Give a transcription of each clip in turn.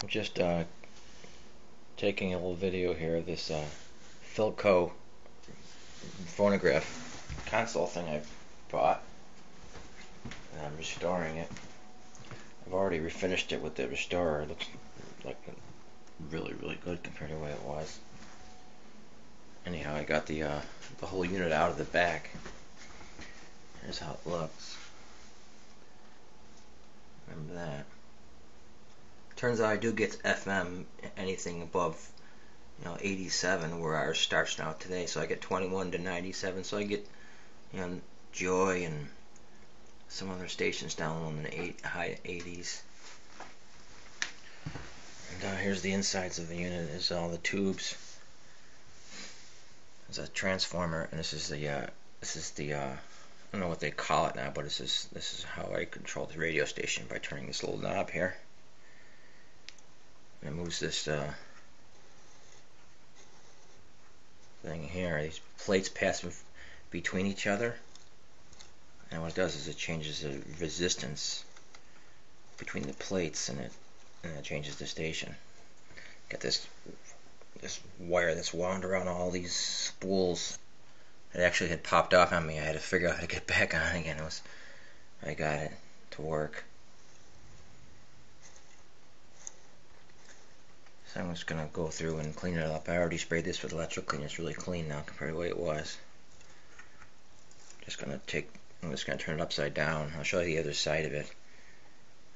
I'm just uh, taking a little video here of this uh, Philco phonograph console thing I bought. And I'm restoring it. I've already refinished it with the restorer. It looks like really, really good compared to the way it was. Anyhow, I got the uh, the whole unit out of the back. Here's how it looks. Remember that. Turns out I do get FM anything above you know 87 where ours starts now today. So I get 21 to 97 so I get you know Joy and some other stations down in the eight, high 80s and uh, here's the insides of the unit is all the tubes. There's a transformer and this is the uh, this is the uh, I don't know what they call it now but this is this is how I control the radio station by turning this little knob here it moves this uh, thing here. These plates pass between each other. And what it does is it changes the resistance between the plates and it and it changes the station. Got this this wire that's wound around all these spools. It actually had popped off on me. I had to figure out how to get back on again. It was I got it to work. I'm just going to go through and clean it up. I already sprayed this with electric cleaner. It's really clean now compared to the way it was. Just going to take, I'm just going to turn it upside down. I'll show you the other side of it,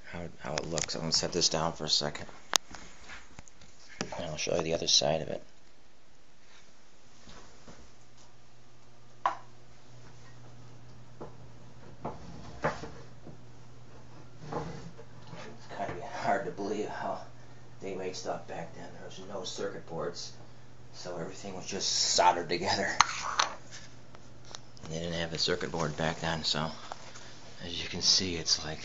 how, how it looks. I'm going to set this down for a second. And I'll show you the other side of it. It's kind of hard to believe how they made stuff back then. There was no circuit boards, so everything was just soldered together. And they didn't have a circuit board back then, so as you can see, it's like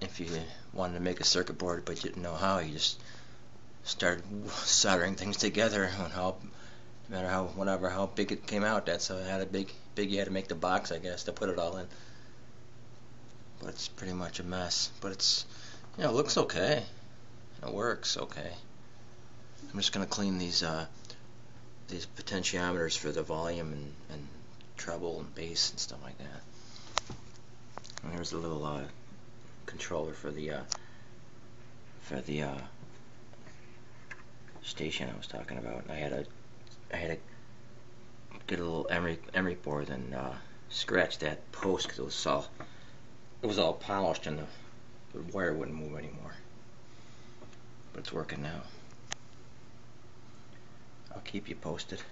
if you wanted to make a circuit board but you didn't know how, you just started soldering things together and how no matter how whatever how big it came out that's how it had a big big you had to make the box I guess to put it all in but it's pretty much a mess but it's yeah, it looks okay. It works okay. I'm just gonna clean these uh, these potentiometers for the volume and, and treble and bass and stuff like that. And here's a little uh, controller for the uh, for the uh, station I was talking about. And I had a I had to get a little emery emery board and uh, scratch that post because it was all it was all polished and the the wire wouldn't move anymore. But it's working now. I'll keep you posted.